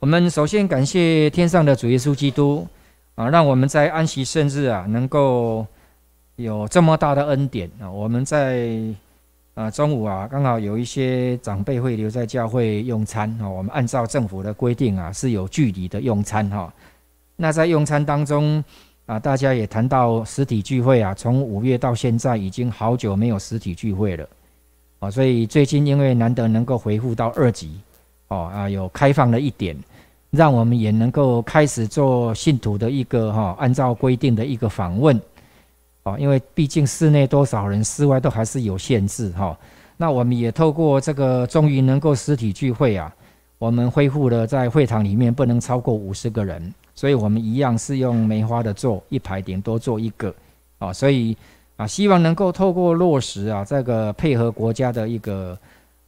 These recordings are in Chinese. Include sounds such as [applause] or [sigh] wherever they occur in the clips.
我们首先感谢天上的主耶稣基督啊，让我们在安息圣日啊，能够有这么大的恩典啊。我们在啊中午啊，刚好有一些长辈会留在教会用餐啊。我们按照政府的规定啊，是有距离的用餐哈。那在用餐当中啊，大家也谈到实体聚会啊，从五月到现在已经好久没有实体聚会了啊，所以最近因为难得能够回复到二级。哦啊，有开放了一点，让我们也能够开始做信徒的一个哈，按照规定的一个访问。哦，因为毕竟室内多少人，室外都还是有限制哈。那我们也透过这个，终于能够实体聚会啊，我们恢复了在会堂里面不能超过五十个人，所以我们一样是用梅花的座，一排顶多坐一个。哦，所以啊，希望能够透过落实啊，这个配合国家的一个。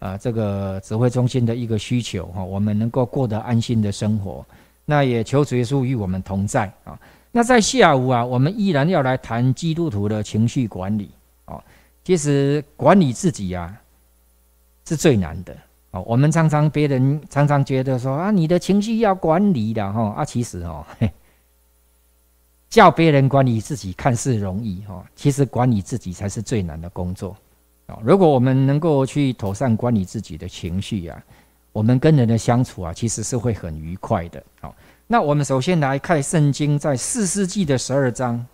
啊，这个指挥中心的一个需求哈，我们能够过得安心的生活，那也求主耶稣与我们同在啊。那在下午啊，我们依然要来谈基督徒的情绪管理啊。其实管理自己啊，是最难的啊。我们常常别人常常觉得说啊，你的情绪要管理的哈啊，其实哦，叫别人管理自己看似容易哈，其实管理自己才是最难的工作。如果我们能够去妥善管理自己的情绪啊，我们跟人的相处啊，其实是会很愉快的。好，那我们首先来看圣经在四世纪的十二章，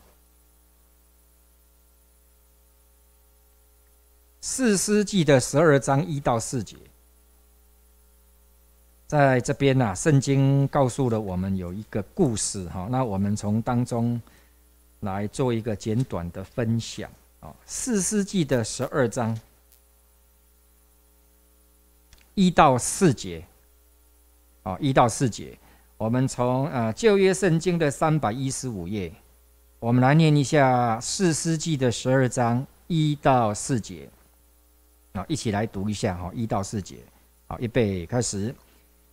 四世纪的十二章一到四节，在这边呢，圣经告诉了我们有一个故事哈，那我们从当中来做一个简短的分享。四世纪的十二章一到四节，啊，一到四节，我们从呃旧约圣经的三百一十五页，我们来念一下四世纪的十二章一到四节，啊，一起来读一下哈，一到四节，好，预备开始。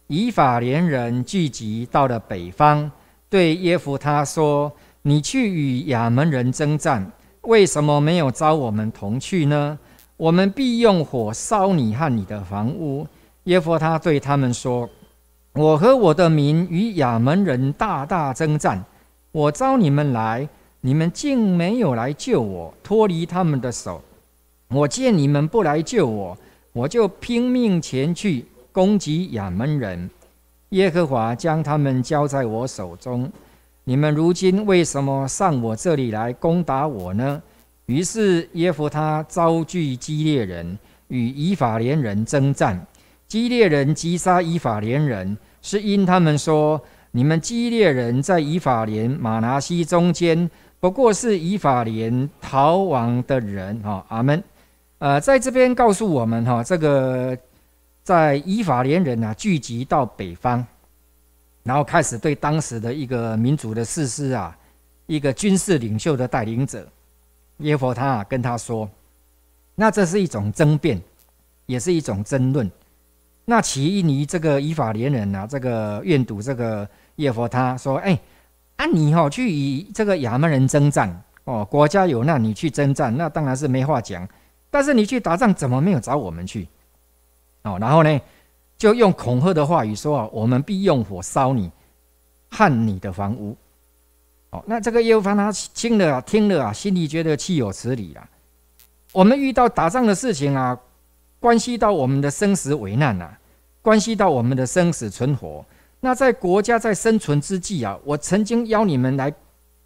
以法连人聚集到了北方，对耶夫他说：“你去与亚门人征战。”为什么没有招我们同去呢？我们必用火烧你和你的房屋。耶和他对他们说：“我和我的民与亚门人大大征战，我招你们来，你们竟没有来救我，脱离他们的手。我见你们不来救我，我就拼命前去攻击亚门人。耶和华将他们交在我手中。”你们如今为什么上我这里来攻打我呢？于是耶夫他招聚基列人与以法连人征战。基列人击杀以法连人，是因他们说：你们基列人在以法连、马拿西中间，不过是以法连逃亡的人。哈，阿门。呃，在这边告诉我们，哈，这个在以法连人啊聚集到北方。然后开始对当时的一个民族的士师啊，一个军事领袖的带领者耶和他啊跟他说，那这是一种争辩，也是一种争论。那起因于这个以法连人啊，这个愿赌这个耶和他说，哎，啊你哈去与这个亚门人征战哦，国家有难你去征战，那当然是没话讲。但是你去打仗怎么没有找我们去？哦，然后呢？就用恐吓的话语说啊，我们必用火烧你，撼你的房屋。哦，那这个耶和华他听了啊，听了啊，心里觉得气有此理啊。我们遇到打仗的事情啊，关系到我们的生死危难呐，关系到我们的生死存活。那在国家在生存之际啊，我曾经邀你们来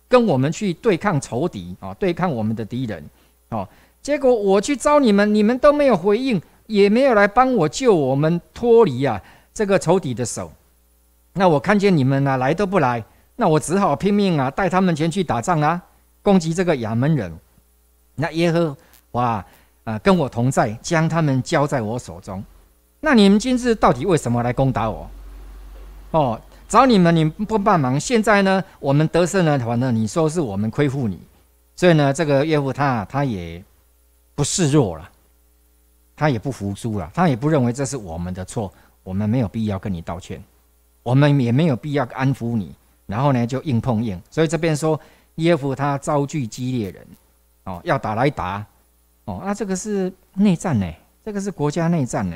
跟我们去对抗仇敌啊，对抗我们的敌人。哦，结果我去招你们，你们都没有回应。也没有来帮我救我们脱离啊这个仇敌的手，那我看见你们啊来都不来，那我只好拼命啊带他们前去打仗啊，攻击这个亚门人。那耶和华啊跟我同在，将他们交在我手中。那你们今日到底为什么来攻打我？哦，找你们你不帮忙，现在呢我们得胜了，反正你说是我们亏负你，所以呢这个岳父他他也不示弱了。他也不服输了，他也不认为这是我们的错，我们没有必要跟你道歉，我们也没有必要安抚你，然后呢就硬碰硬。所以这边说耶夫他遭拒激烈人，哦，要打来打，哦，那这个是内战呢，这个是国家内战呢，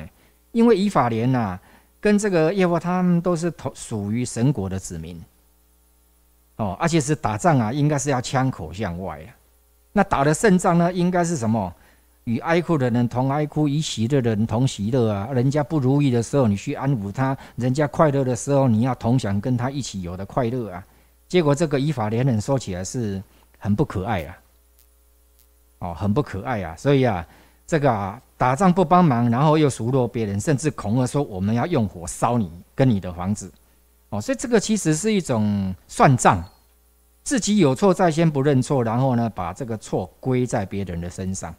因为以法莲呐，跟这个耶和华他们都是同属于神国的子民。哦，而且是打仗啊，应该是要枪口向外啊。那打的胜仗呢，应该是什么？与哀哭的人同哀哭，与喜乐的人同喜乐啊。人家不如意的时候，你去安抚他；人家快乐的时候，你要同享跟他一起有的快乐啊。结果这个以法连人说起来是很不可爱啊，哦，很不可爱啊。所以啊，这个啊，打仗不帮忙，然后又数落别人，甚至恐吓说我们要用火烧你跟你的房子。哦，所以这个其实是一种算账，自己有错在先不认错，然后呢，把这个错归在别人的身上。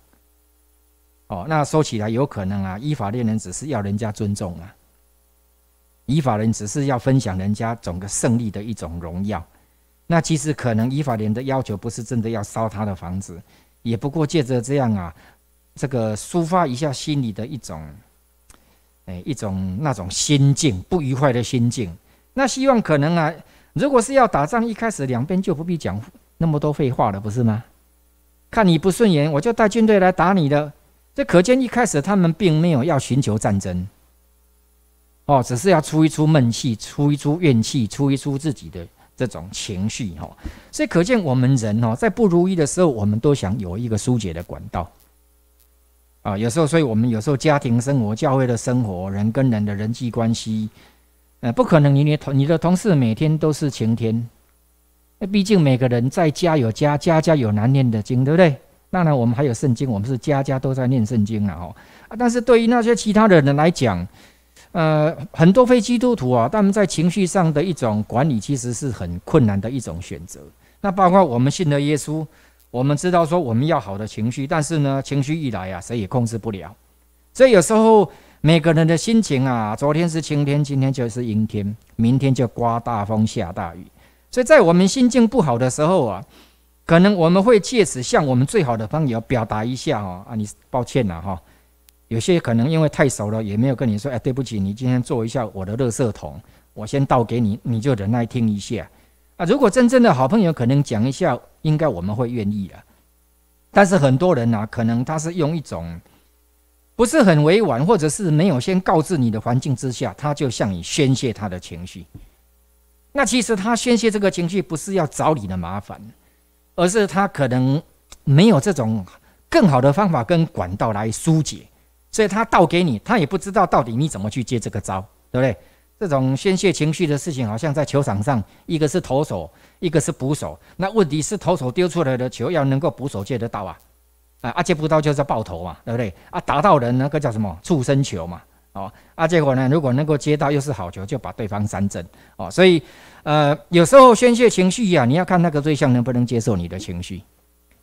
哦，那说起来有可能啊，依法恋人只是要人家尊重啊，依法人只是要分享人家整个胜利的一种荣耀。那其实可能依法人的要求不是真的要烧他的房子，也不过借着这样啊，这个抒发一下心里的一种，哎，一种那种心境不愉快的心境。那希望可能啊，如果是要打仗，一开始两边就不必讲那么多废话了，不是吗？看你不顺眼，我就带军队来打你了。这可见一开始他们并没有要寻求战争，哦，只是要出一出闷气，出一出怨气，出一出自己的这种情绪，哈。所以可见我们人哦，在不如意的时候，我们都想有一个疏解的管道。啊，有时候，所以我们有时候家庭生活、教会的生活、人跟人的人际关系。呃，不可能，你你同你的同事每天都是晴天，那毕竟每个人在家有家，家家有难念的经，对不对？当然，我们还有圣经，我们是家家都在念圣经了哦。啊，但是对于那些其他的人来讲，呃，很多非基督徒啊，他们在情绪上的一种管理，其实是很困难的一种选择。那包括我们信了耶稣，我们知道说我们要好的情绪，但是呢，情绪一来啊，谁也控制不了，所以有时候。每个人的心情啊，昨天是晴天，今天就是阴天，明天就刮大风下大雨。所以在我们心境不好的时候啊，可能我们会借此向我们最好的朋友表达一下哈啊，你抱歉了哈。有些可能因为太熟了，也没有跟你说，哎，对不起，你今天做一下我的垃圾桶，我先倒给你，你就忍耐听一下啊。如果真正的好朋友，可能讲一下，应该我们会愿意的。但是很多人呢，可能他是用一种。不是很委婉，或者是没有先告知你的环境之下，他就向你宣泄他的情绪。那其实他宣泄这个情绪，不是要找你的麻烦，而是他可能没有这种更好的方法跟管道来疏解，所以他倒给你，他也不知道到底你怎么去接这个招，对不对？这种宣泄情绪的事情，好像在球场上，一个是投手，一个是捕手，那问题是投手丢出来的球要能够捕手接得到啊。啊，啊接不到就是爆头嘛，对不对？啊，打到人那个叫什么畜生球嘛，哦，啊结果呢，如果能够接到又是好球，就把对方三振，哦，所以呃有时候宣泄情绪呀，你要看那个对象能不能接受你的情绪。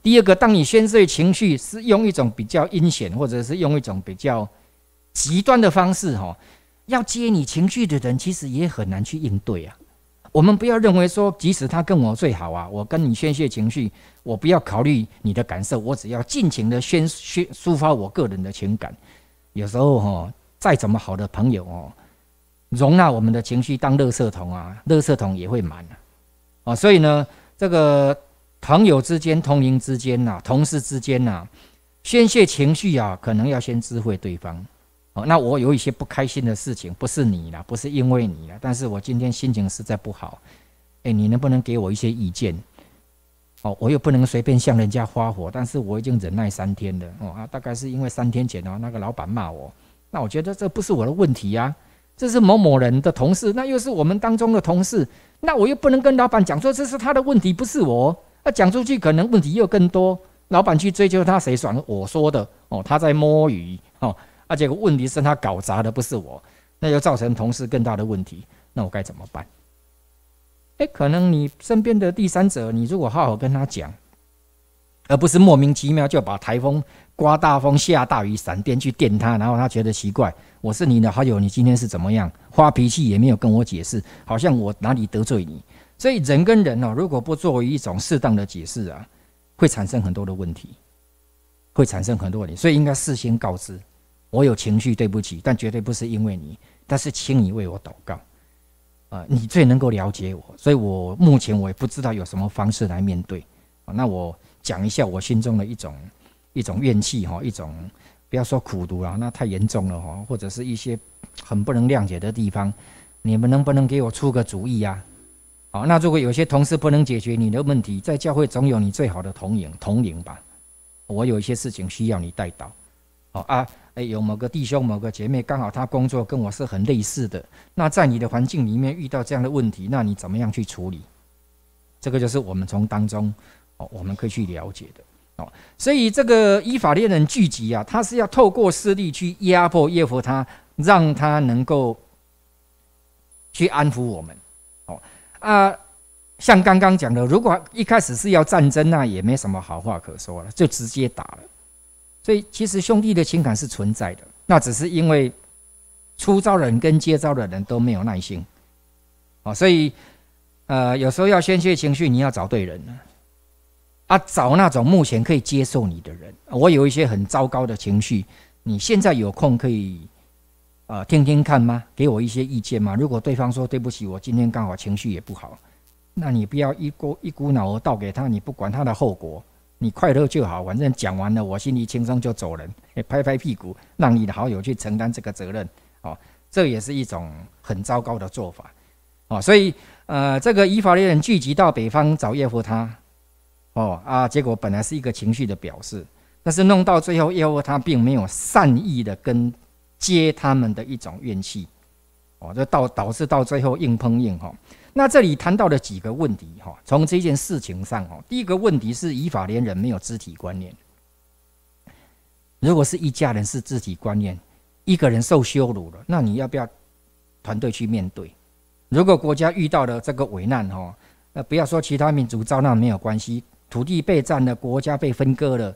第二个，当你宣泄情绪是用一种比较阴险，或者是用一种比较极端的方式，哈，要接你情绪的人其实也很难去应对啊。我们不要认为说，即使他跟我最好啊，我跟你宣泄情绪，我不要考虑你的感受，我只要尽情的宣宣抒发我个人的情感。有时候哈，再怎么好的朋友哦，容纳我们的情绪当垃圾桶啊，垃圾桶也会满啊。哦，所以呢，这个朋友之间、同龄之间呐、同事之间呐，宣泄情绪啊，可能要先知会对方。哦，那我有一些不开心的事情，不是你啦，不是因为你啦，但是我今天心情实在不好，哎，你能不能给我一些意见？哦，我又不能随便向人家发火，但是我已经忍耐三天了，哦啊，大概是因为三天前哦，那个老板骂我，那我觉得这不是我的问题呀，这是某某人的同事，那又是我们当中的同事，那我又不能跟老板讲说这是他的问题，不是我，那讲出去可能问题又更多，老板去追究他谁爽？我说的哦，他在摸鱼哦。而且问题是他搞砸的，不是我，那就造成同事更大的问题。那我该怎么办？哎，可能你身边的第三者，你如果好好跟他讲，而不是莫名其妙就把台风刮大风、下大雨、闪电去电他，然后他觉得奇怪。我是你的好友，你今天是怎么样？发脾气也没有跟我解释，好像我哪里得罪你。所以人跟人哦，如果不作为一种适当的解释啊，会产生很多的问题，会产生很多问题。所以应该事先告知。我有情绪，对不起，但绝对不是因为你。但是，请你为我祷告，啊，你最能够了解我，所以我目前我也不知道有什么方式来面对。啊，那我讲一下我心中的一种一种怨气哈，一种不要说苦读了，那太严重了哈，或者是一些很不能谅解的地方，你们能不能给我出个主意呀？好，那如果有些同事不能解决你的问题，在教会总有你最好的同营同龄吧。我有一些事情需要你带导。好啊，哎，有某个弟兄、某个姐妹，刚好他工作跟我是很类似的。那在你的环境里面遇到这样的问题，那你怎么样去处理？这个就是我们从当中哦，我们可以去了解的所以这个依法猎人聚集啊，他是要透过势力去压迫耶和他，让他能够去安抚我们。哦啊，像刚刚讲的，如果一开始是要战争，那也没什么好话可说了，就直接打了。所以，其实兄弟的情感是存在的，那只是因为出招人跟接招的人都没有耐心，哦，所以，呃，有时候要宣泄情绪，你要找对人啊，找那种目前可以接受你的人。我有一些很糟糕的情绪，你现在有空可以，呃，听听看吗？给我一些意见吗？如果对方说对不起，我今天刚好情绪也不好，那你不要一股一股脑儿倒给他，你不管他的后果。你快乐就好，反正讲完了，我心里轻松就走人。[laughs] 拍拍屁股，让你的好友去承担这个责任。哦，这也是一种很糟糕的做法。哦，所以呃，这个以法利人聚集到北方找耶和他，哦啊，结果本来是一个情绪的表示，但是弄到最后，耶和他并没有善意的跟接他们的一种怨气。哦，这导导致到最后硬碰硬哈。那这里谈到了几个问题哈，从这件事情上哈，第一个问题是以法连人没有肢体观念。如果是一家人是肢体观念，一个人受羞辱了，那你要不要团队去面对？如果国家遇到了这个危难哈，那不要说其他民族遭难没有关系，土地被占了，国家被分割了，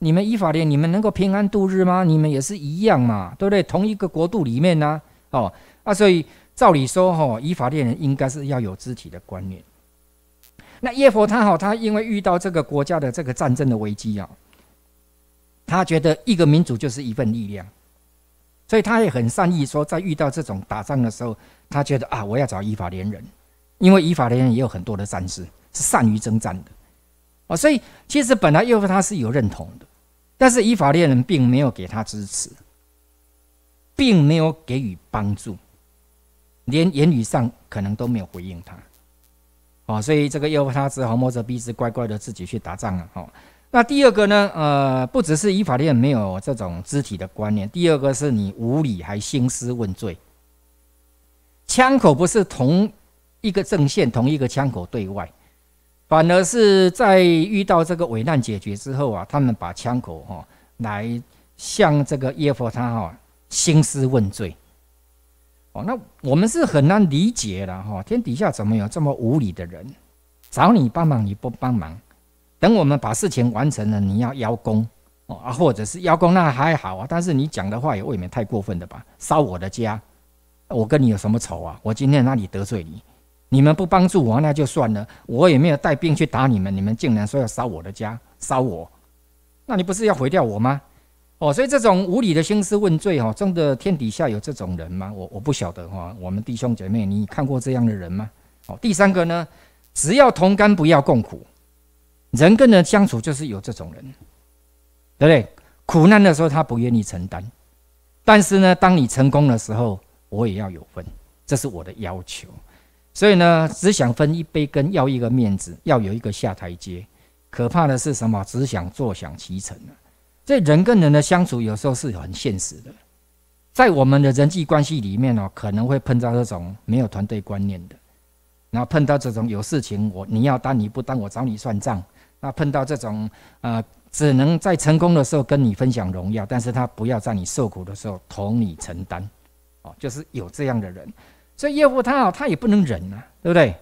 你们依法连你们能够平安度日吗？你们也是一样嘛，对不对？同一个国度里面呢，哦，啊，所以。照理说，哈，以法连人应该是要有肢体的观念。那耶佛他哈，他因为遇到这个国家的这个战争的危机啊，他觉得一个民族就是一份力量，所以他也很善意说，在遇到这种打仗的时候，他觉得啊，我要找以法连人，因为以法连人也有很多的战士是善于征战的啊，所以其实本来耶和他是有认同的，但是以法连人并没有给他支持，并没有给予帮助。连言语上可能都没有回应他，哦，所以这个又他只好摸着鼻子乖乖的自己去打仗了，哦。那第二个呢？呃，不只是依法律没有这种肢体的观念，第二个是你无理还兴师问罪，枪口不是同一个阵线，同一个枪口对外，反而是在遇到这个危难解决之后啊，他们把枪口哈来向这个耶和他哈兴师问罪。哦，那我们是很难理解的哈，天底下怎么有这么无理的人？找你帮忙你不帮忙，等我们把事情完成了，你要邀功哦啊，或者是邀功那还好啊，但是你讲的话也未免太过分的吧？烧我的家，我跟你有什么仇啊？我今天哪里得罪你？你们不帮助我那就算了，我也没有带兵去打你们，你们竟然说要烧我的家，烧我，那你不是要毁掉我吗？哦，所以这种无理的兴师问罪，哈，真的天底下有这种人吗？我我不晓得哈。我们弟兄姐妹，你看过这样的人吗？哦，第三个呢，只要同甘，不要共苦。人跟人相处就是有这种人，对不对？苦难的时候他不愿意承担，但是呢，当你成功的时候，我也要有份，这是我的要求。所以呢，只想分一杯羹，要一个面子，要有一个下台阶。可怕的是什么？只想坐享其成这人跟人的相处有时候是很现实的，在我们的人际关系里面哦，可能会碰到这种没有团队观念的，然后碰到这种有事情我你要担你不担我找你算账，那碰到这种呃只能在成功的时候跟你分享荣耀，但是他不要在你受苦的时候同你承担，哦，就是有这样的人，所以业务他哦他也不能忍啊，对不对？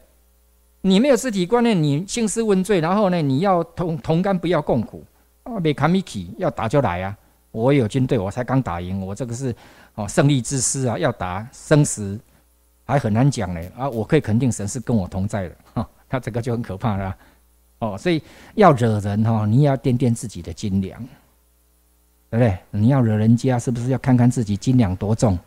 你没有肢体观念，你兴师问罪，然后呢你要同同甘不要共苦。啊，没卡米奇要打就来啊！我有军队，我才刚打赢，我这个是哦胜利之师啊！要打生死还很难讲嘞啊！我可以肯定神是跟我同在的哈，那这个就很可怕了哦。所以要惹人哈，你也要掂掂自己的斤两，对不对？你要惹人家，是不是要看看自己斤两多重？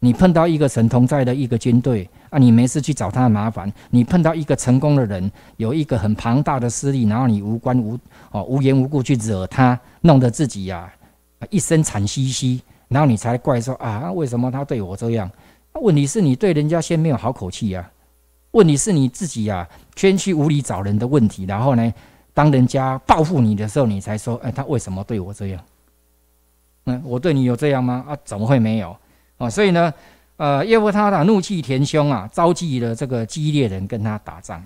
你碰到一个神同在的一个军队啊，你没事去找他的麻烦；你碰到一个成功的人，有一个很庞大的势力，然后你无关无哦无缘无故去惹他，弄得自己呀一声惨兮兮，然后你才怪说啊，为什么他对我这样？问题是你对人家先没有好口气啊。问题是你自己呀，偏去无理找人的问题，然后呢，当人家报复你的时候，你才说，哎，他为什么对我这样？嗯，我对你有这样吗？啊，怎么会没有？啊，所以呢，呃，耶和他的怒气填胸啊，召集了这个激烈人跟他打仗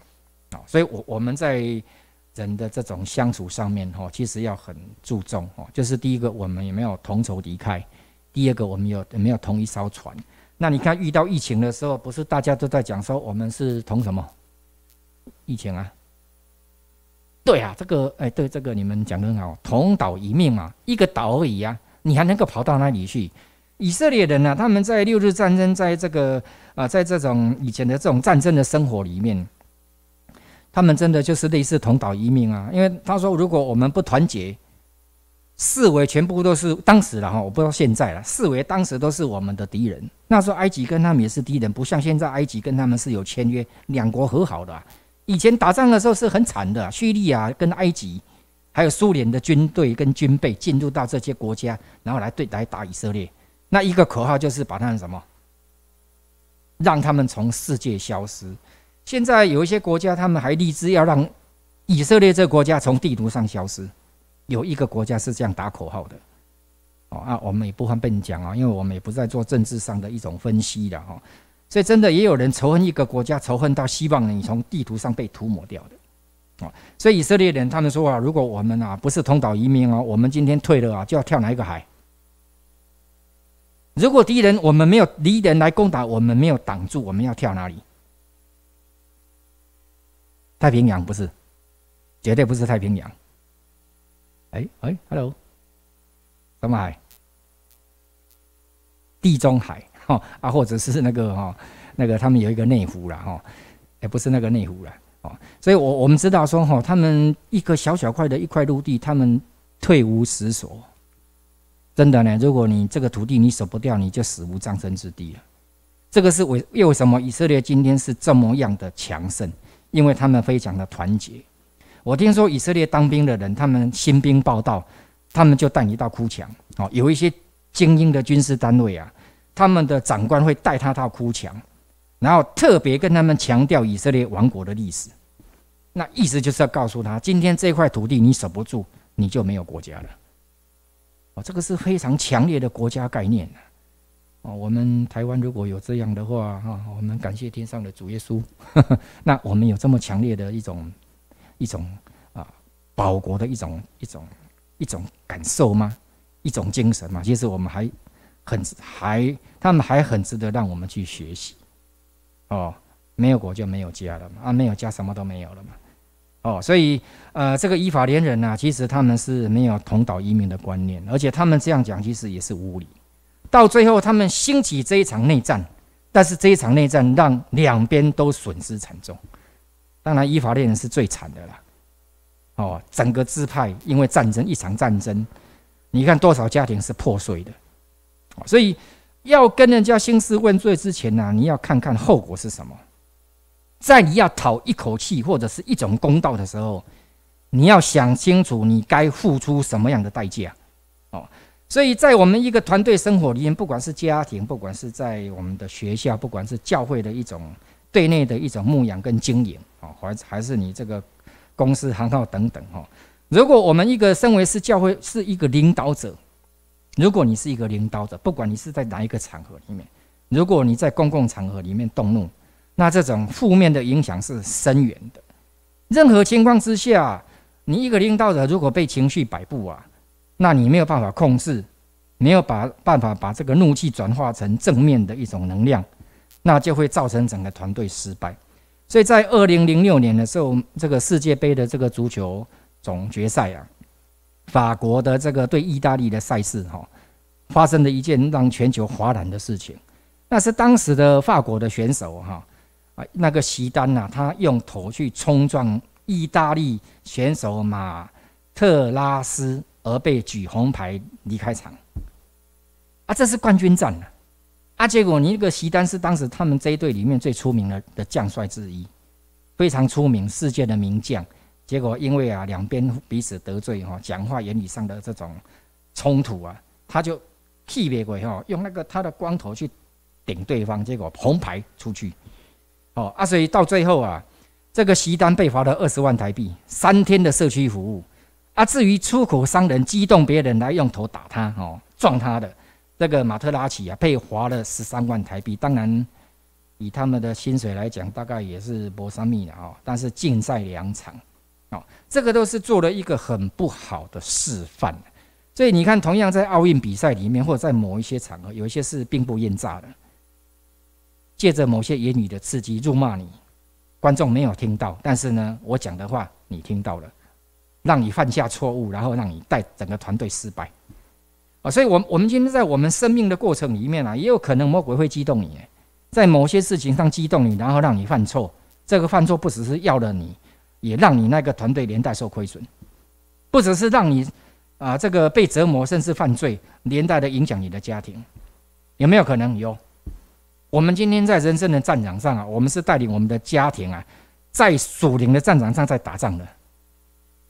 啊，所以我我们在人的这种相处上面哈，其实要很注重哦，就是第一个，我们有没有同仇敌忾；第二个，我们有有没有同一艘船。那你看，遇到疫情的时候，不是大家都在讲说我们是同什么疫情啊？对啊，这个哎，对这个你们讲的很好，同岛一命嘛，一个岛而已啊，你还能够跑到哪里去？以色列人呢，他们在六日战争，在这个啊，在这种以前的这种战争的生活里面，他们真的就是类似同岛一命啊，因为他说，如果我们不团结。四维全部都是当时了哈，我不知道现在了。四维当时都是我们的敌人，那时候埃及跟他们也是敌人，不像现在埃及跟他们是有签约，两国和好的。以前打仗的时候是很惨的，叙利亚跟埃及，还有苏联的军队跟军备进入到这些国家，然后来对来打以色列。那一个口号就是把他们什么，让他们从世界消失。现在有一些国家，他们还立志要让以色列这个国家从地图上消失。有一个国家是这样打口号的，哦啊，我们也不方便讲啊，因为我们也不在做政治上的一种分析的哈，所以真的也有人仇恨一个国家，仇恨到希望你从地图上被涂抹掉的，哦，所以以色列人他们说啊，如果我们啊不是同岛移民啊，我们今天退了啊，就要跳哪一个海？如果敌人我们没有敌人来攻打，我们没有挡住，我们要跳哪里？太平洋不是，绝对不是太平洋。哎哎，Hello，什么海？地中海哈啊，或者是那个哈，那个他们有一个内湖了哈，也不是那个内湖了哦。所以，我我们知道说哈，他们一个小小块的一块陆地，他们退无实所。真的呢，如果你这个土地你守不掉，你就死无葬身之地了。这个是为又为什么以色列今天是这么样的强盛？因为他们非常的团结。我听说以色列当兵的人，他们新兵报道，他们就带你到哭墙。哦，有一些精英的军事单位啊，他们的长官会带他到哭墙，然后特别跟他们强调以色列王国的历史。那意思就是要告诉他，今天这块土地你守不住，你就没有国家了。哦，这个是非常强烈的国家概念哦，我们台湾如果有这样的话，哈，我们感谢天上的主耶稣。[laughs] 那我们有这么强烈的一种。一种啊，保国的一种一种一种感受吗？一种精神吗？其实我们还很还，他们还很值得让我们去学习。哦，没有国就没有家了嘛，啊，没有家什么都没有了嘛。哦，所以呃，这个依法连人呢，其实他们是没有同岛移民的观念，而且他们这样讲其实也是无理。到最后，他们兴起这一场内战，但是这一场内战让两边都损失惨重。当然，依法连人是最惨的啦。哦，整个支派因为战争一场战争，你看多少家庭是破碎的。所以要跟人家兴师问罪之前呢，你要看看后果是什么。在你要讨一口气或者是一种公道的时候，你要想清楚你该付出什么样的代价。哦，所以在我们一个团队生活里面，不管是家庭，不管是在我们的学校，不管是教会的一种对内的一种牧养跟经营。哦，还还是你这个公司行号等等哈。如果我们一个身为是教会是一个领导者，如果你是一个领导者，不管你是在哪一个场合里面，如果你在公共场合里面动怒，那这种负面的影响是深远的。任何情况之下，你一个领导者如果被情绪摆布啊，那你没有办法控制，没有把办法把这个怒气转化成正面的一种能量，那就会造成整个团队失败。所以在二零零六年的时候，这个世界杯的这个足球总决赛啊，法国的这个对意大利的赛事哈，发生了一件让全球哗然的事情。那是当时的法国的选手哈，啊那个席丹呐，他用头去冲撞意大利选手马特拉斯，而被举红牌离开场。啊，这是冠军战啊！啊！结果你那个席丹是当时他们这一队里面最出名的的将帅之一，非常出名，世界的名将。结果因为啊两边彼此得罪哈，讲话言语上的这种冲突啊，他就气别鬼哈，用那个他的光头去顶对方，结果红牌出去。哦啊，所以到最后啊，这个席丹被罚了二十万台币，三天的社区服务。啊，至于出口商人激动别人来用头打他哦，撞他的这个马特拉奇啊，被罚了十三万台币。当然，以他们的薪水来讲，大概也是博三米的哦。但是竞赛两场，哦，这个都是做了一个很不好的示范。所以你看，同样在奥运比赛里面，或者在某一些场合，有一些是兵不厌诈的。借着某些言语的刺激辱骂你，观众没有听到，但是呢，我讲的话你听到了，让你犯下错误，然后让你带整个团队失败，啊，所以，我我们今天在我们生命的过程里面啊，也有可能魔鬼会激动你，在某些事情上激动你，然后让你犯错。这个犯错不只是要了你，也让你那个团队连带受亏损，不只是让你啊这个被折磨，甚至犯罪，连带的影响你的家庭，有没有可能有？我们今天在人生的战场上啊，我们是带领我们的家庭啊，在属灵的战场上在打仗的。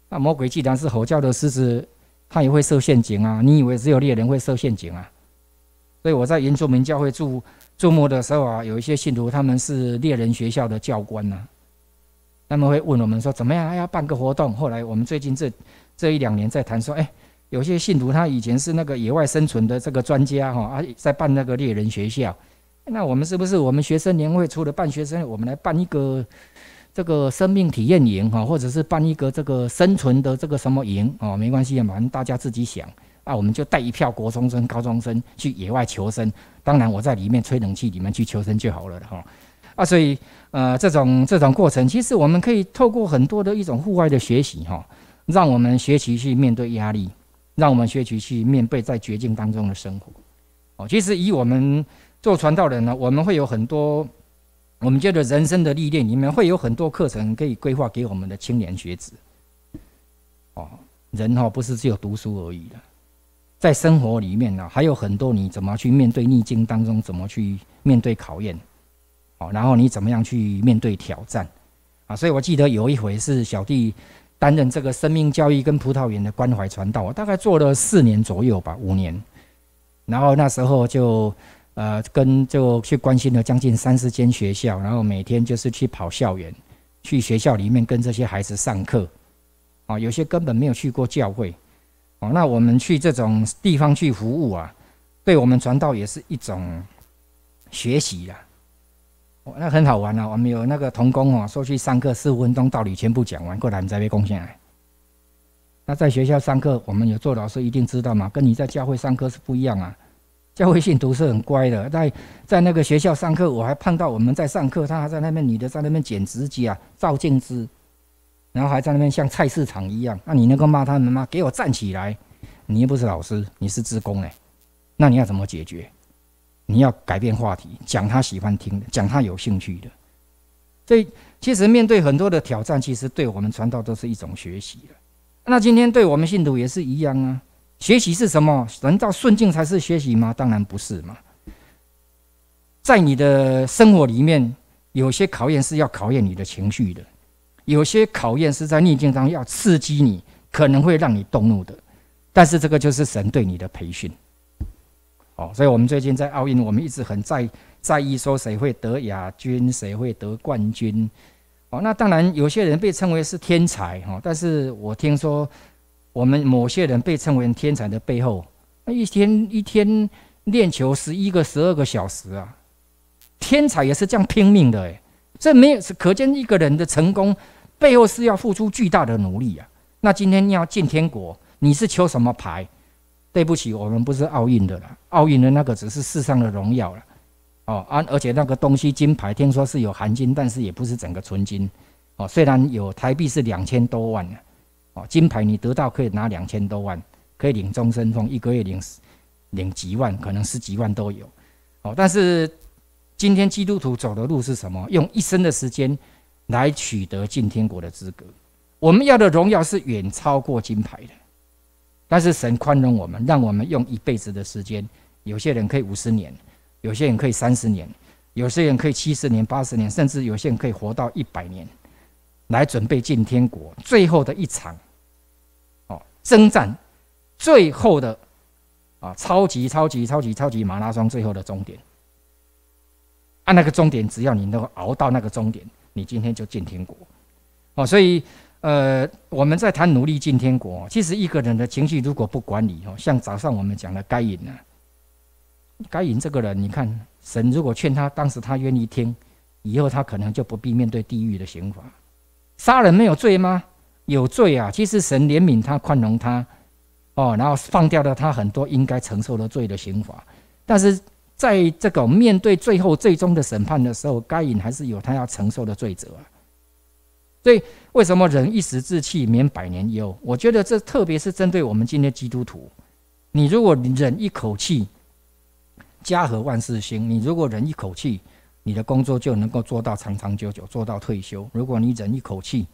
那魔鬼既然是吼叫的狮子，他也会设陷阱啊！你以为只有猎人会设陷阱啊？所以我在原住民教会住住牧的时候啊，有一些信徒他们是猎人学校的教官呐，他们会问我们说怎么样哎要办个活动。后来我们最近这这一两年在谈说，哎，有些信徒他以前是那个野外生存的这个专家哈，啊，在办那个猎人学校。那我们是不是我们学生年会除了办学生，我们来办一个这个生命体验营哈，或者是办一个这个生存的这个什么营哦？没关系啊，反正大家自己想啊，我们就带一票国中生、高中生去野外求生。当然我在里面吹冷气，你们去求生就好了哈。啊，所以呃，这种这种过程，其实我们可以透过很多的一种户外的学习哈，让我们学习去面对压力，让我们学习去面对在绝境当中的生活。哦，其实以我们。做传道人呢，我们会有很多，我们觉得人生的历练里面会有很多课程可以规划给我们的青年学子。哦，人哈不是只有读书而已的，在生活里面呢，还有很多你怎么去面对逆境当中，怎么去面对考验，哦，然后你怎么样去面对挑战，啊，所以我记得有一回是小弟担任这个生命教育跟葡萄园的关怀传道，我大概做了四年左右吧，五年，然后那时候就。呃，跟就去关心了将近三十间学校，然后每天就是去跑校园，去学校里面跟这些孩子上课。啊，有些根本没有去过教会。哦，那我们去这种地方去服务啊，对我们传道也是一种学习呀。哦，那很好玩啊！我们有那个童工哦，说去上课四五分钟道理全部讲完，过来你再被贡献来。那在学校上课，我们有做老师一定知道嘛，跟你在教会上课是不一样啊。教会信徒是很乖的，在在那个学校上课，我还碰到我们在上课，他还在那边女的在那边剪指甲、照镜子，然后还在那边像菜市场一样。那你能够骂他们吗？给我站起来！你又不是老师，你是职工哎，那你要怎么解决？你要改变话题，讲他喜欢听的，讲他有兴趣的。所以，其实面对很多的挑战，其实对我们传道都是一种学习了。那今天对我们信徒也是一样啊。学习是什么？难道顺境才是学习吗？当然不是嘛。在你的生活里面，有些考验是要考验你的情绪的，有些考验是在逆境当中要刺激你，可能会让你动怒的。但是这个就是神对你的培训。哦，所以我们最近在奥运，我们一直很在在意说谁会得亚军，谁会得冠军。哦，那当然有些人被称为是天才哈，但是我听说。我们某些人被称为天才的背后，那一天一天练球十一个、十二个小时啊，天才也是这样拼命的哎，这没有可见一个人的成功背后是要付出巨大的努力啊。那今天你要进天国，你是求什么牌？对不起，我们不是奥运的了，奥运的那个只是世上的荣耀了。哦，而而且那个东西金牌听说是有含金，但是也不是整个纯金。哦，虽然有台币是两千多万呢。哦，金牌你得到可以拿两千多万，可以领终身俸，一个月领领几万，可能十几万都有。哦，但是今天基督徒走的路是什么？用一生的时间来取得进天国的资格。我们要的荣耀是远超过金牌的，但是神宽容我们，让我们用一辈子的时间。有些人可以五十年，有些人可以三十年，有些人可以七十年、八十年，甚至有些人可以活到一百年。来准备进天国最后的一场，哦，征战，最后的啊，超级超级超级超级马拉松最后的终点。按那个终点，只要你能够熬到那个终点，你今天就进天国。哦，所以呃，我们在谈努力进天国。其实一个人的情绪如果不管理，哦，像早上我们讲的该隐呢，该隐这个人，你看神如果劝他，当时他愿意听，以后他可能就不必面对地狱的刑罚。杀人没有罪吗？有罪啊！其实神怜悯他，宽容他，哦，然后放掉了他很多应该承受的罪的刑罚。但是在这个面对最后最终的审判的时候，该隐还是有他要承受的罪责啊。所以为什么人一时志气免百年忧？我觉得这特别是针对我们今天基督徒，你如果忍一口气，家和万事兴；你如果忍一口气，你的工作就能够做到长长久久，做到退休。如果你忍一口气，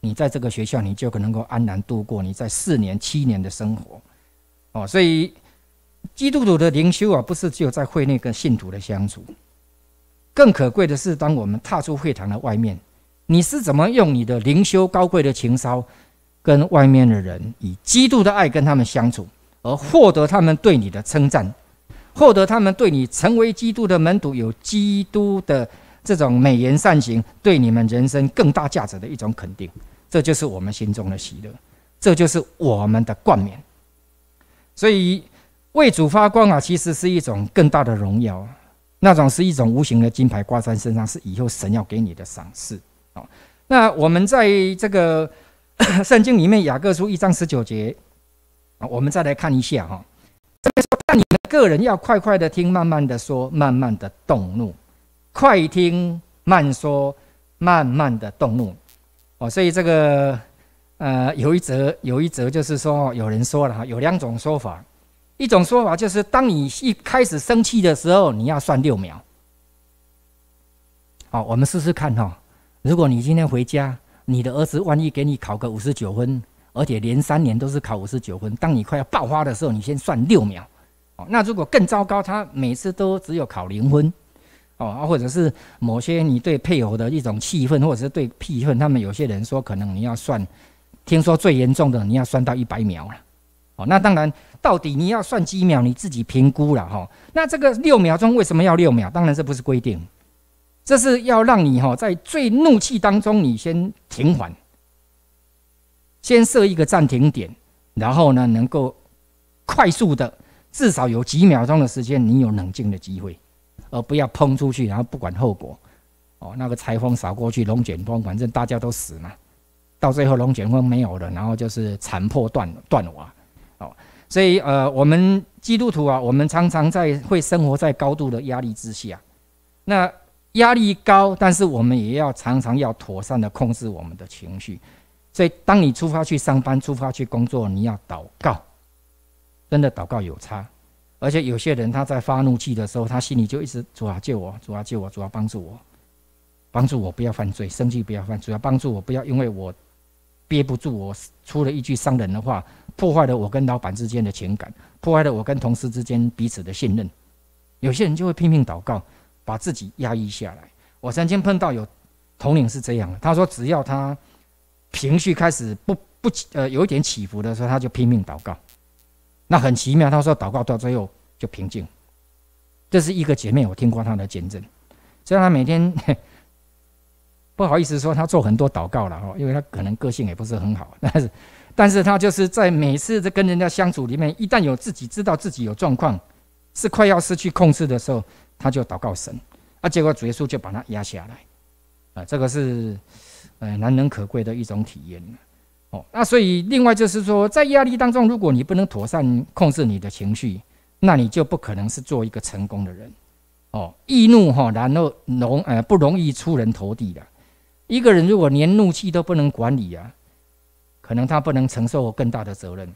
你在这个学校，你就可能够安然度过你在四年、七年的生活。哦，所以基督徒的灵修啊，不是只有在会内跟信徒的相处，更可贵的是，当我们踏出会堂的外面。你是怎么用你的灵修高贵的情操，跟外面的人以基督的爱跟他们相处，而获得他们对你的称赞，获得他们对你成为基督的门徒有基督的这种美言善行，对你们人生更大价值的一种肯定，这就是我们心中的喜乐，这就是我们的冠冕。所以为主发光啊，其实是一种更大的荣耀，那种是一种无形的金牌挂在身上，是以后神要给你的赏赐。那我们在这个 [coughs] 圣经里面雅各书一章十九节啊，我们再来看一下哈。但你们个人要快快的听，慢慢的说，慢慢的动怒，快听慢说，慢慢的动怒。哦，所以这个呃，有一则有一则就是说，有人说了哈，有两种说法，一种说法就是，当你一开始生气的时候，你要算六秒。好，我们试试看哈。如果你今天回家，你的儿子万一给你考个五十九分，而且连三年都是考五十九分，当你快要爆发的时候，你先算六秒。哦，那如果更糟糕，他每次都只有考零分，哦，或者是某些你对配偶的一种气愤，或者是对气愤，他们有些人说可能你要算，听说最严重的你要算到一百秒了。哦，那当然，到底你要算几秒，你自己评估了哈。那这个六秒钟为什么要六秒？当然这不是规定。这是要让你哈在最怒气当中，你先停缓，先设一个暂停点，然后呢，能够快速的，至少有几秒钟的时间，你有冷静的机会，而不要喷出去，然后不管后果。哦，那个台风扫过去，龙卷风，反正大家都死嘛。到最后龙卷风没有了，然后就是残破断断瓦。哦，所以呃，我们基督徒啊，我们常常在会生活在高度的压力之下，那。压力高，但是我们也要常常要妥善的控制我们的情绪。所以，当你出发去上班、出发去工作，你要祷告，真的祷告有差。而且有些人他在发怒气的时候，他心里就一直主啊救我，主啊救我，主啊帮助我，帮助我不要犯罪，生气不要犯，主要帮助我不要因为我憋不住，我出了一句伤人的话，破坏了我跟老板之间的情感，破坏了我跟同事之间彼此的信任。有些人就会拼命祷告。把自己压抑下来。我曾经碰到有统领是这样的，他说只要他情绪开始不不呃有一点起伏的时候，他就拼命祷告。那很奇妙，他说祷告到最后就平静。这是一个姐妹，我听过她的见证。虽然她每天不好意思说她做很多祷告了哦，因为她可能个性也不是很好，但是但是她就是在每次在跟人家相处里面，一旦有自己知道自己有状况，是快要失去控制的时候。她就祷告神，啊，结果主耶稣就把他压下来，啊，这个是，呃，难能可贵的一种体验哦，那所以另外就是说，在压力当中，如果你不能妥善控制你的情绪，那你就不可能是做一个成功的人。哦，易怒哈，然后容呃不容易出人头地的。一个人如果连怒气都不能管理啊，可能他不能承受更大的责任。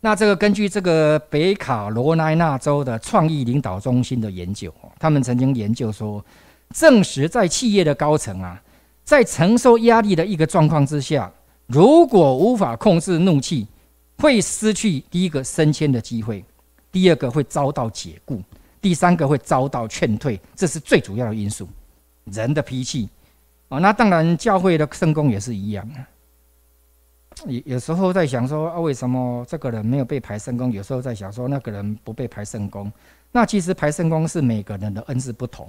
那这个根据这个北卡罗来纳州的创意领导中心的研究，他们曾经研究说，证实在企业的高层啊，在承受压力的一个状况之下，如果无法控制怒气，会失去第一个升迁的机会，第二个会遭到解雇，第三个会遭到劝退，这是最主要的因素。人的脾气啊，那当然教会的圣功也是一样啊。有有时候在想说啊，为什么这个人没有被排圣功？有时候在想说那个人不被排圣功。那其实排圣功是每个人的恩赐不同，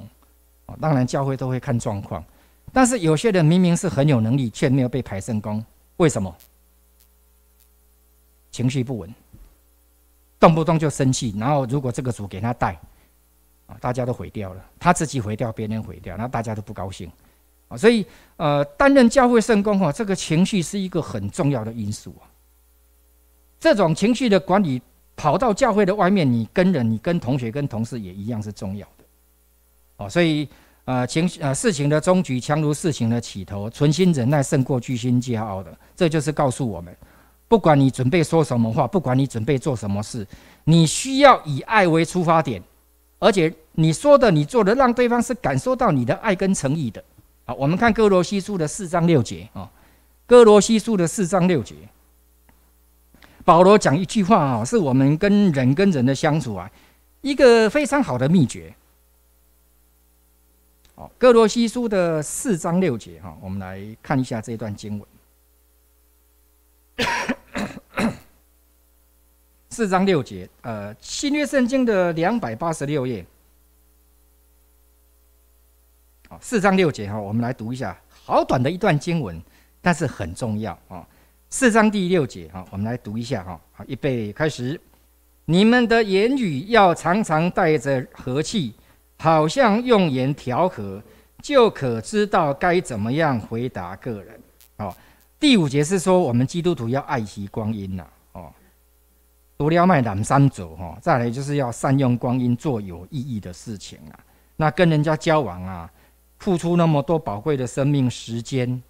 哦，当然教会都会看状况。但是有些人明明是很有能力，却没有被排圣功，为什么？情绪不稳，动不动就生气，然后如果这个组给他带，啊，大家都毁掉了，他自己毁掉，别人毁掉，那大家都不高兴。啊，所以呃，担任教会圣公哈，这个情绪是一个很重要的因素啊。这种情绪的管理，跑到教会的外面，你跟人、你跟同学、跟同事也一样是重要的。哦，所以呃，情呃事情的终局强如事情的起头，存心忍耐胜过居心骄傲的。这就是告诉我们，不管你准备说什么话，不管你准备做什么事，你需要以爱为出发点，而且你说的、你做的，让对方是感受到你的爱跟诚意的。好，我们看哥罗西书的四章六节啊，哥罗西书的四章六节，保罗讲一句话啊，是我们跟人跟人的相处啊，一个非常好的秘诀。好，哥罗西书的四章六节哈，我们来看一下这段经文。[coughs] 四章六节，呃，新约圣经的两百八十六页。四章六节哈，我们来读一下，好短的一段经文，但是很重要啊。四章第六节哈，我们来读一下哈。好，预备开始，你们的言语要常常带着和气，好像用言调和，就可知道该怎么样回答个人。哦，第五节是说我们基督徒要爱惜光阴呐。哦，多了麦南山走哈，再来就是要善用光阴做有意义的事情啊。那跟人家交往啊。付出那么多宝贵的生命时间，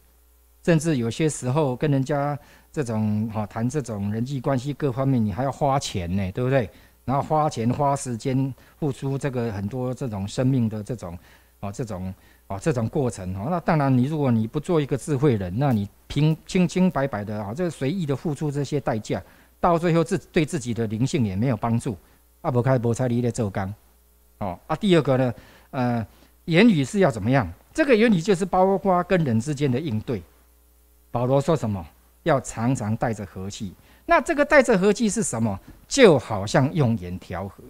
甚至有些时候跟人家这种哈谈这种人际关系各方面，你还要花钱呢，对不对？然后花钱花时间，付出这个很多这种生命的这种啊这种啊这种过程啊，那当然你如果你不做一个智慧人，那你平清清白白的啊，这个随意的付出这些代价，到最后自对自己的灵性也没有帮助。阿伯开博才离的做刚，哦啊，第二个呢，呃。言语是要怎么样？这个言语就是包括跟人之间的应对。保罗说什么？要常常带着和气。那这个带着和气是什么？就好像用言调和。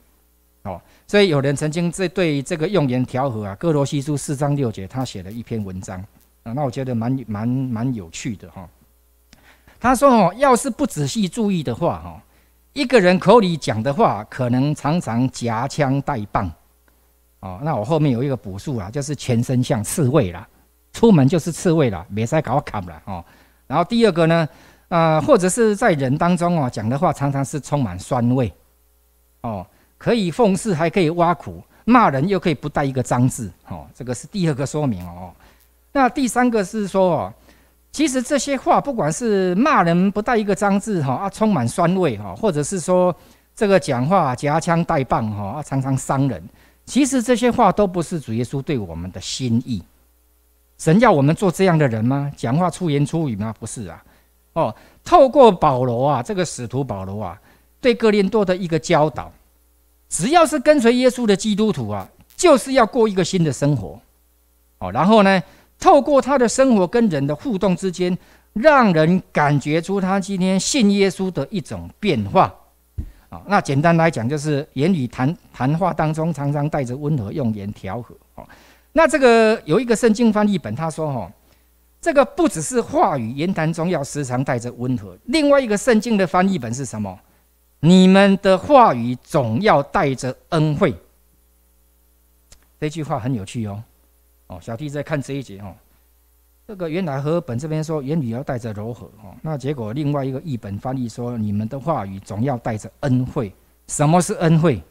哦，所以有人曾经这对这个用言调和啊，哥罗西书四章六节，他写了一篇文章啊，那我觉得蛮蛮蛮有趣的哈。他说哦，要是不仔细注意的话哈，一个人口里讲的话，可能常常夹枪带棒。哦，那我后面有一个补述啊，就是全身像刺猬啦，出门就是刺猬啦，别再搞砍了哦。然后第二个呢，呃，或者是在人当中哦，讲的话常常是充满酸味，哦，可以讽刺，还可以挖苦，骂人又可以不带一个脏字，哦，这个是第二个说明哦。那第三个是说哦，其实这些话不管是骂人不带一个脏字哈，啊，充满酸味哈，或者是说这个讲话夹枪带棒哈，啊，常常伤人。其实这些话都不是主耶稣对我们的心意。神要我们做这样的人吗？讲话出言出语吗？不是啊。哦，透过保罗啊，这个使徒保罗啊，对哥林多的一个教导，只要是跟随耶稣的基督徒啊，就是要过一个新的生活。哦，然后呢，透过他的生活跟人的互动之间，让人感觉出他今天信耶稣的一种变化。啊，那简单来讲，就是言语谈谈话当中常常带着温和，用言调和。哦，那这个有一个圣经翻译本，他说：“哈，这个不只是话语言谈中要时常带着温和，另外一个圣经的翻译本是什么？你们的话语总要带着恩惠。”这句话很有趣哦。哦，小弟在看这一节哦。这个原来和本这边说言语要带着柔和哦，那结果另外一个译本翻译说你们的话语总要带着恩惠。什么是恩惠？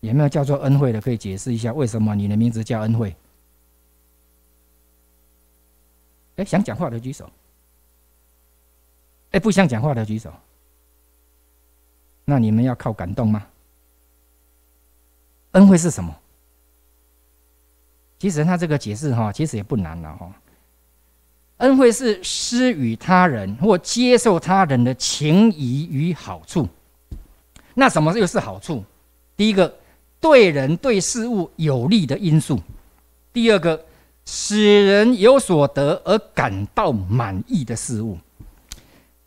有没有叫做恩惠的？可以解释一下为什么你的名字叫恩惠？哎，想讲话的举手。哎，不想讲话的举手。那你们要靠感动吗？恩惠是什么？其实他这个解释哈，其实也不难了哈。恩惠是施予他人或接受他人的情谊与好处。那什么又是好处？第一个，对人对事物有利的因素；第二个，使人有所得而感到满意的事物。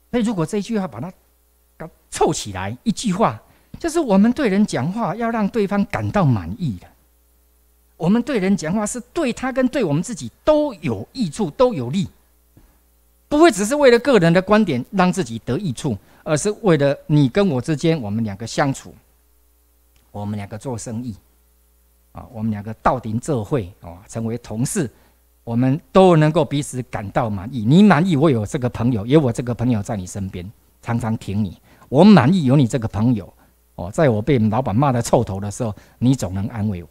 所以，如果这一句话把它凑起来，一句话就是我们对人讲话要让对方感到满意的。我们对人讲话是对他跟对我们自己都有益处，都有利，不会只是为了个人的观点让自己得益处，而是为了你跟我之间，我们两个相处，我们两个做生意，啊，我们两个到顶这会哦，成为同事，我们都能够彼此感到满意。你满意，我有这个朋友，有我这个朋友在你身边，常常挺你；我满意有你这个朋友，哦，在我被老板骂的臭头的时候，你总能安慰我。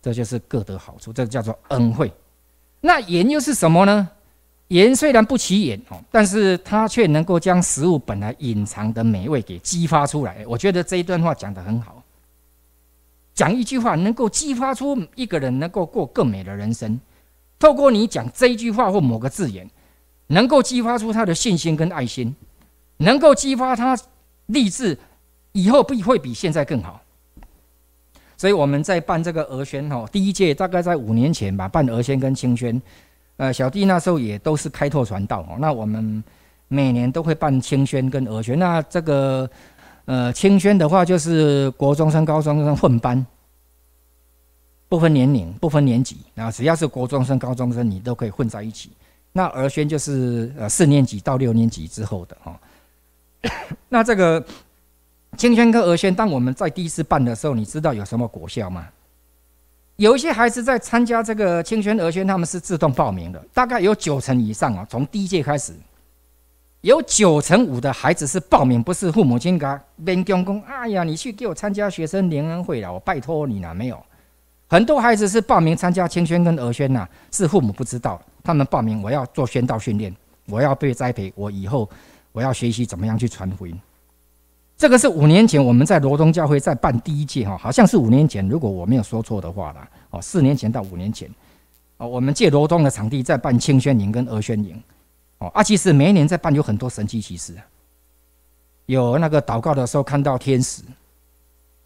这就是各得好处，这叫做恩惠。那盐又是什么呢？盐虽然不起眼哦，但是它却能够将食物本来隐藏的美味给激发出来。我觉得这一段话讲得很好，讲一句话能够激发出一个人能够过更美的人生。透过你讲这一句话或某个字眼，能够激发出他的信心跟爱心，能够激发他立志以后必会比现在更好。所以我们在办这个鹅宣哈，第一届大概在五年前吧，办鹅宣跟清宣，呃，小弟那时候也都是开拓传道哦。那我们每年都会办清宣跟鹅宣。那这个呃清宣的话，就是国中生、高中生混班，不分年龄、不分年级，然后只要是国中生、高中生，你都可以混在一起。那儿宣就是呃四年级到六年级之后的哈。[coughs] 那这个。青宣跟儿宣，当我们在第一次办的时候，你知道有什么果效吗？有一些孩子在参加这个青宣、儿宣，他们是自动报名的，大概有九成以上啊。从第一届开始，有九成五的孩子是报名，不是父母亲给他勉强讲。哎呀，你去给我参加学生联恩会了，我拜托你了，没有。很多孩子是报名参加青宣跟鹅宣呐，是父母不知道，他们报名我要做宣道训练，我要被栽培，我以后我要学习怎么样去传福音。这个是五年前我们在罗东教会在办第一届哈，好像是五年前，如果我没有说错的话啦，哦，四年前到五年前，哦，我们借罗东的场地在办清宣营跟鹅宣营，哦，啊，其实每一年在办有很多神奇奇事，有那个祷告的时候看到天使，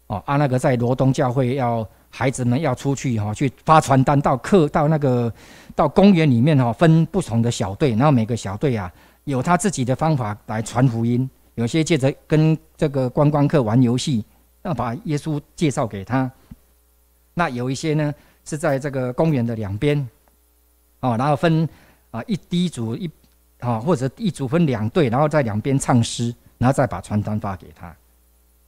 哦，啊，那个在罗东教会要孩子们要出去哈，去发传单到课到那个到公园里面哈，分不同的小队，然后每个小队啊有他自己的方法来传福音。有些借着跟这个观光客玩游戏，那把耶稣介绍给他。那有一些呢是在这个公园的两边，哦，然后分啊一第一组一啊或者一组分两队，然后在两边唱诗，然后再把传单发给他。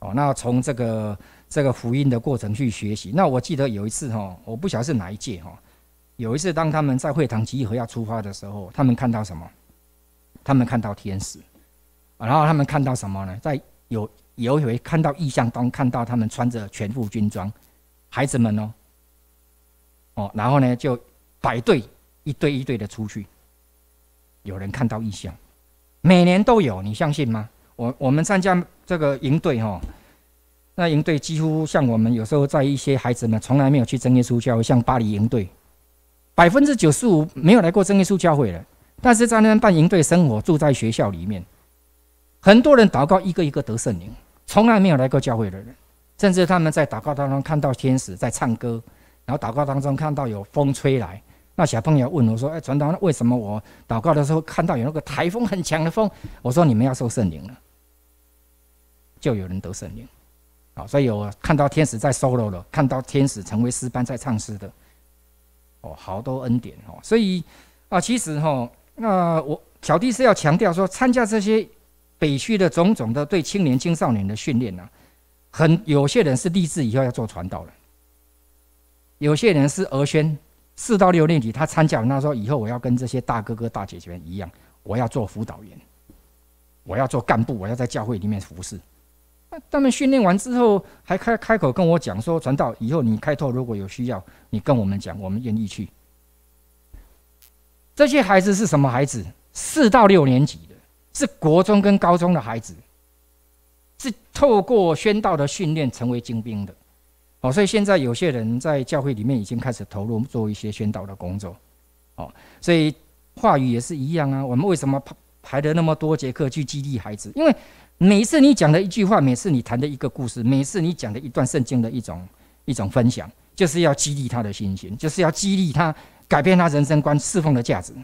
哦，那从这个这个福音的过程去学习。那我记得有一次哈，我不晓得是哪一届哈，有一次当他们在会堂集合要出发的时候，他们看到什么？他们看到天使。然后他们看到什么呢？在有有一回看到异象中，看到他们穿着全副军装，孩子们哦，哦，然后呢就排队一队一队的出去。有人看到异象，每年都有，你相信吗？我我们参加这个营队哈，那营队几乎像我们有时候在一些孩子们从来没有去真耶稣教会，像巴黎营队，百分之九十五没有来过真耶稣教会的，但是在那边办营队生活，住在学校里面。很多人祷告，一个一个得圣灵，从来没有来过教会的人，甚至他们在祷告当中看到天使在唱歌，然后祷告当中看到有风吹来，那小朋友问我说：“哎，传道，为什么我祷告的时候看到有那个台风很强的风？”我说：“你们要受圣灵了，就有人得圣灵。”啊，所以我看到天使在 solo 了，看到天使成为诗班在唱诗的，哦，好多恩典哦。所以啊，其实哈，那我小弟是要强调说，参加这些。北区的种种的对青年青少年的训练呢，很有些人是立志以后要做传道人，有些人是儿宣四到六年级，他参加那说以后我要跟这些大哥哥大姐姐们一样，我要做辅导员，我要做干部，我要在教会里面服侍。他们训练完之后，还开开口跟我讲说，传道以后你开拓如果有需要，你跟我们讲，我们愿意去。这些孩子是什么孩子？四到六年级的。是国中跟高中的孩子，是透过宣道的训练成为精兵的，哦，所以现在有些人在教会里面已经开始投入做一些宣导的工作，哦，所以话语也是一样啊。我们为什么排排了那么多节课去激励孩子？因为每次你讲的一句话，每次你谈的一个故事，每次你讲的一段圣经的一种一种分享，就是要激励他的心情，就是要激励他改变他人生观、侍奉的价值。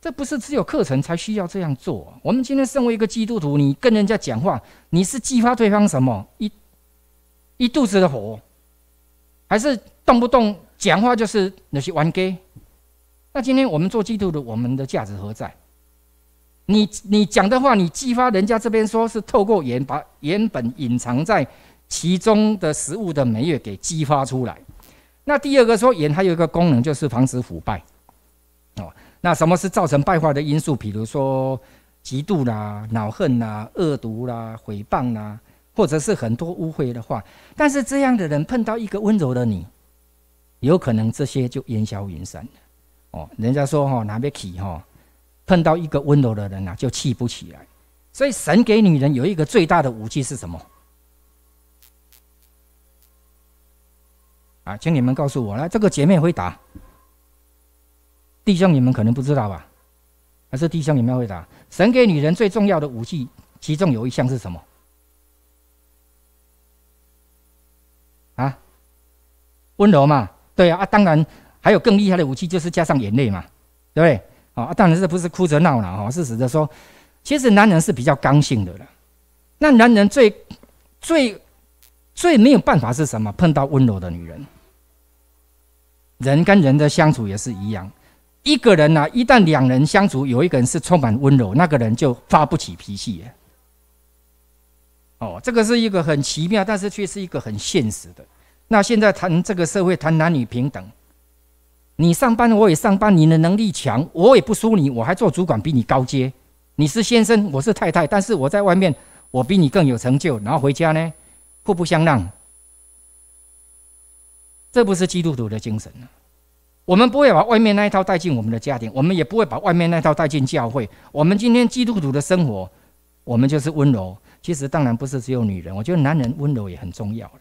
这不是只有课程才需要这样做。我们今天身为一个基督徒，你跟人家讲话，你是激发对方什么？一一肚子的火，还是动不动讲话就是那些玩 gay？那今天我们做基督徒，我们的价值何在？你你讲的话，你激发人家这边说是透过盐把原本隐藏在其中的食物的美月给激发出来。那第二个说盐还有一个功能就是防止腐败。哦，那什么是造成败坏的因素？比如说嫉妒啦、恼恨啦、恶毒啦、诽谤啦，或者是很多污秽的话。但是这样的人碰到一个温柔的你，有可能这些就烟消云散了。哦，人家说哈，哪边起哈？碰到一个温柔的人啊，就气不起来。所以神给女人有一个最大的武器是什么？啊，请你们告诉我来，这个姐妹回答。弟兄，你们可能不知道吧？还是弟兄你们回答？神给女人最重要的武器，其中有一项是什么？啊？温柔嘛？对啊，啊，当然还有更厉害的武器，就是加上眼泪嘛，对不对？啊，当然这不是哭着闹了哈，是指着说，其实男人是比较刚性的了。那男人最最最没有办法是什么？碰到温柔的女人。人跟人的相处也是一样，一个人呢，一旦两人相处，有一个人是充满温柔，那个人就发不起脾气。哦，这个是一个很奇妙，但是却是一个很现实的。那现在谈这个社会，谈男女平等。你上班我也上班，你的能力强，我也不输你，我还做主管比你高阶。你是先生，我是太太，但是我在外面我比你更有成就，然后回家呢，互不相让。这不是基督徒的精神我们不会把外面那一套带进我们的家庭，我们也不会把外面那一套带进教会。我们今天基督徒的生活，我们就是温柔。其实当然不是只有女人，我觉得男人温柔也很重要了。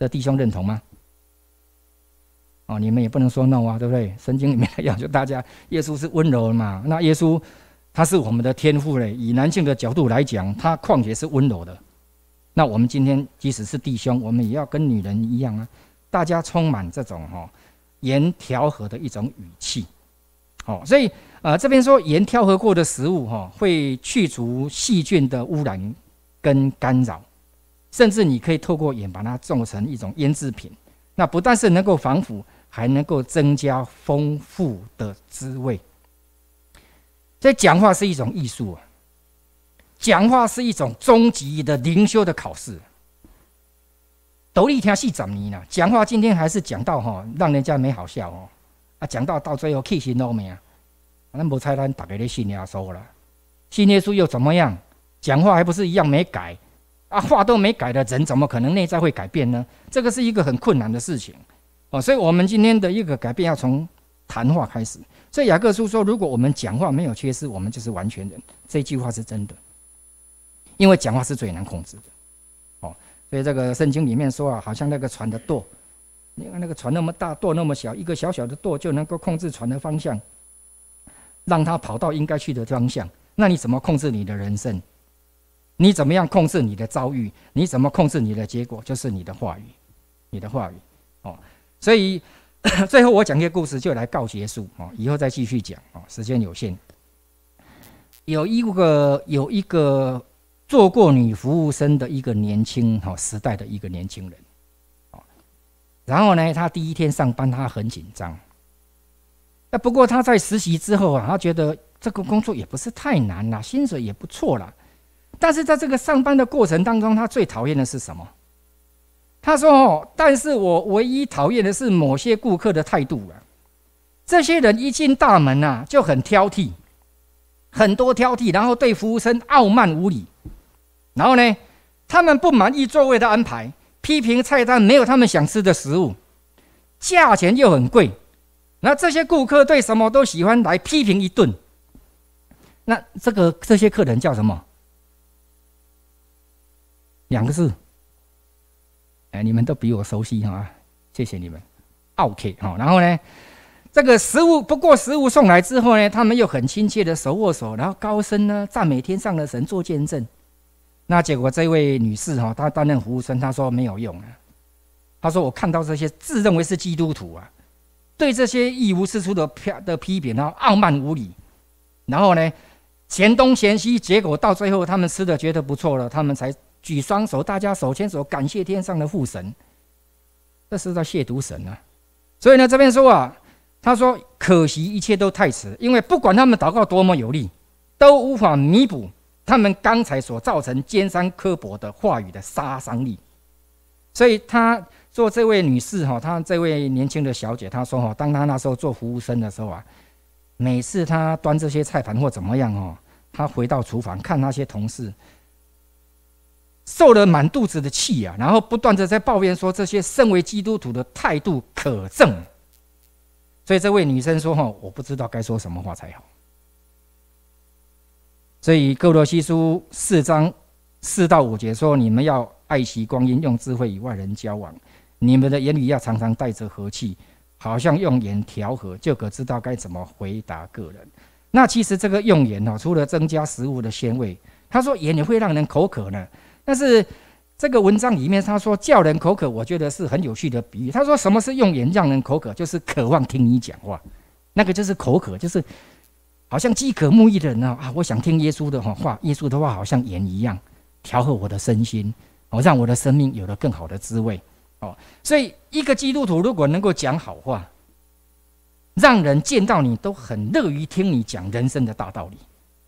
的弟兄认同吗？哦，你们也不能说 no 啊，对不对？圣经里面要求大家，耶稣是温柔的嘛。那耶稣他是我们的天赋嘞。以男性的角度来讲，他况且是温柔的。那我们今天即使是弟兄，我们也要跟女人一样啊，大家充满这种哈盐调和的一种语气。哦，所以呃这边说盐调和过的食物哈，会去除细菌的污染跟干扰，甚至你可以透过盐把它做成一种腌制品。那不但是能够防腐。还能够增加丰富的滋味。这讲话是一种艺术啊，讲话是一种终极的灵修的考试。斗笠听戏怎尼呢？讲话今天还是讲到哈，让人家没好笑哦。啊，讲到到最后气心都没啊。那无猜咱大概的信耶稣了，信耶稣又怎么样？讲话还不是一样没改啊？话都没改的人，怎么可能内在会改变呢？这个是一个很困难的事情。哦，所以我们今天的一个改变要从谈话开始。所以雅各书说，如果我们讲话没有缺失，我们就是完全人。这句话是真的，因为讲话是最难控制的。哦，所以这个圣经里面说啊，好像那个船的舵，你看那个船那么大，舵那么小，一个小小的舵就能够控制船的方向，让它跑到应该去的方向。那你怎么控制你的人生？你怎么样控制你的遭遇？你怎么控制你的结果？就是你的话语，你的话语。哦。所以 [coughs] 最后我讲一个故事，就来告结束哦！以后再继续讲哦，时间有限。有一个有一个做过女服务生的一个年轻哈时代的一个年轻人，然后呢，他第一天上班，他很紧张。那不过他在实习之后啊，他觉得这个工作也不是太难啦，薪水也不错啦。但是在这个上班的过程当中，他最讨厌的是什么？他说：“哦，但是我唯一讨厌的是某些顾客的态度啊。这些人一进大门呐，就很挑剔，很多挑剔，然后对服务生傲慢无礼。然后呢，他们不满意座位的安排，批评菜单没有他们想吃的食物，价钱又很贵。那这些顾客对什么都喜欢来批评一顿。那这个这些客人叫什么？两个字。”哎，你们都比我熟悉哈，谢谢你们。OK 哈，然后呢，这个食物不过食物送来之后呢，他们又很亲切的手握手，然后高声呢赞美天上的神做见证。那结果这位女士哈，她担任服务生，她说没有用啊，她说：“我看到这些自认为是基督徒啊，对这些一无是处的批的批评，然后傲慢无礼，然后呢，嫌东嫌西，结果到最后他们吃的觉得不错了，他们才举双手，大家手牵手感谢天上的父神。这是在亵渎神啊！所以呢，这边说啊，他说可惜一切都太迟，因为不管他们祷告多么有力，都无法弥补他们刚才所造成尖酸刻薄的话语的杀伤力。所以他。做这位女士哈，她这位年轻的小姐，她说哈，当她那时候做服务生的时候啊，每次她端这些菜盘或怎么样哦，她回到厨房看那些同事，受了满肚子的气啊，然后不断的在抱怨说这些身为基督徒的态度可憎。所以这位女生说哈，我不知道该说什么话才好。所以哥罗西书四章四到五节说，你们要爱惜光阴，用智慧与外人交往。你们的言语要常常带着和气，好像用言调和，就可知道该怎么回答个人。那其实这个用言哦，除了增加食物的鲜味，他说盐也会让人口渴呢。但是这个文章里面他说叫人口渴，我觉得是很有趣的比喻。他说什么是用言让人口渴？就是渴望听你讲话，那个就是口渴，就是好像饥渴慕义的人呢啊，我想听耶稣的话，耶稣的话好像盐一样，调和我的身心，哦，让我的生命有了更好的滋味。哦，所以一个基督徒如果能够讲好话，让人见到你都很乐于听你讲人生的大道理，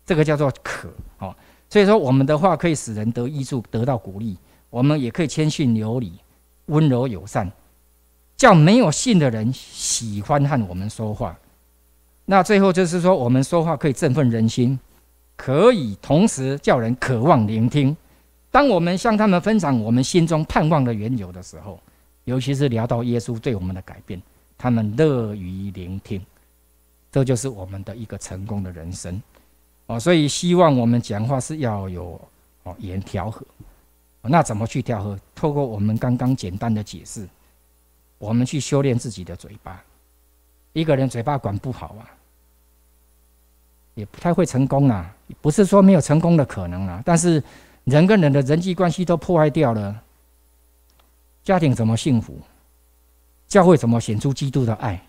这个叫做渴。所以说，我们的话可以使人得益处，得到鼓励；我们也可以谦逊有礼、温柔友善，叫没有信的人喜欢和我们说话。那最后就是说，我们说话可以振奋人心，可以同时叫人渴望聆听。当我们向他们分享我们心中盼望的缘由的时候，尤其是聊到耶稣对我们的改变，他们乐于聆听，这就是我们的一个成功的人生哦。所以希望我们讲话是要有哦言调和，那怎么去调和？透过我们刚刚简单的解释，我们去修炼自己的嘴巴。一个人嘴巴管不好啊，也不太会成功啊。不是说没有成功的可能啊，但是。人跟人的人际关系都破坏掉了，家庭怎么幸福？教会怎么显出基督的爱？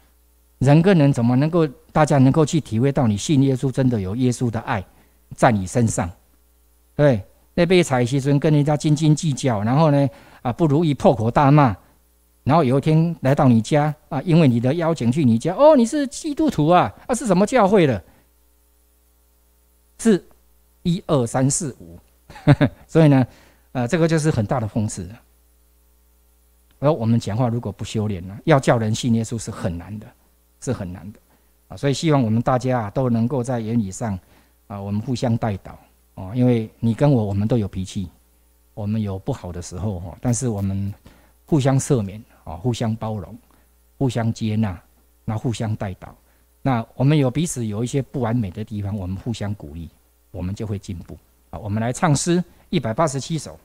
人跟人怎么能够大家能够去体会到你信耶稣真的有耶稣的爱在你身上？对，那被彩西尊跟人家斤斤计较，然后呢啊不如意破口大骂，然后有一天来到你家啊，因为你的邀请去你家哦，你是基督徒啊啊是什么教会的？是一二三四五。[laughs] 所以呢，呃，这个就是很大的讽刺。而我们讲话如果不修炼呢，要叫人信耶稣是很难的，是很难的啊。所以希望我们大家都能够在言语上啊，我们互相带导哦。因为你跟我，我们都有脾气，我们有不好的时候哈，但是我们互相赦免啊，互相包容，互相接纳，那互相带导。那我们有彼此有一些不完美的地方，我们互相鼓励，我们就会进步啊。我们来唱诗一百八十七首。